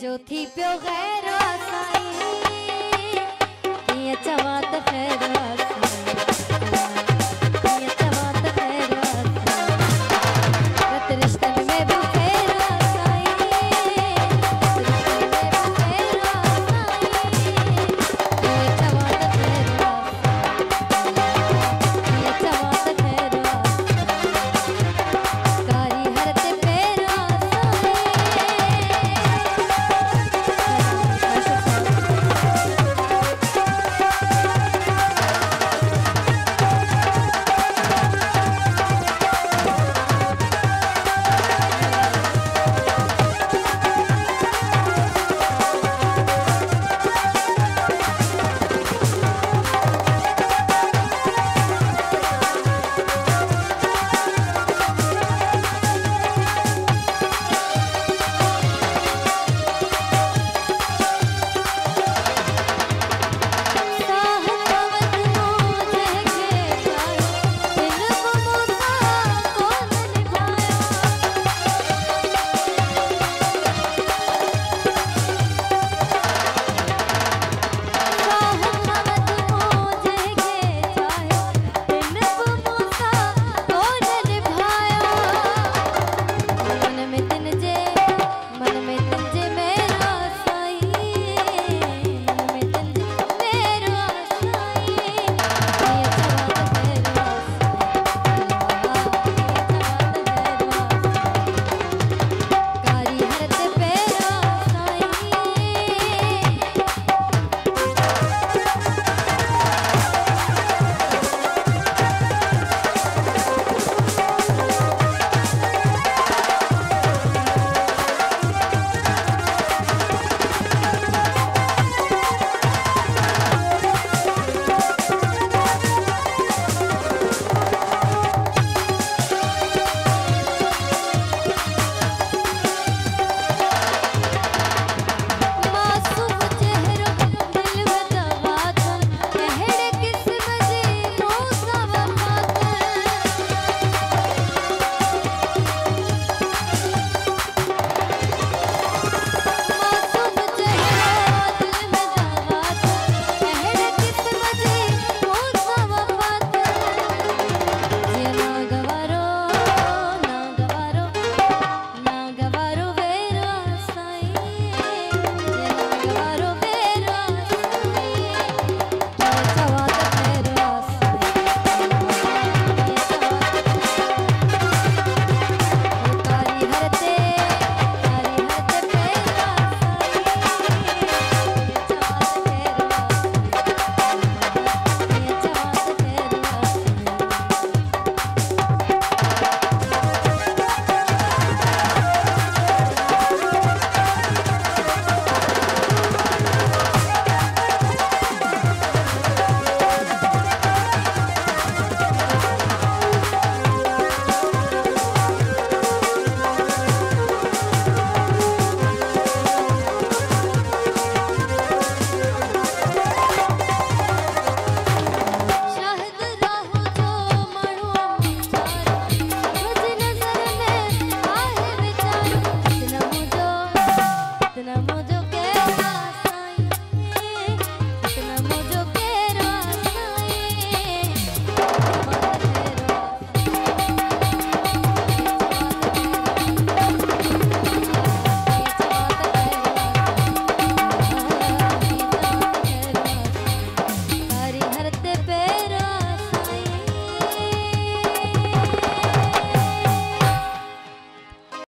जो थी पियो ग़ैर